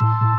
Bye.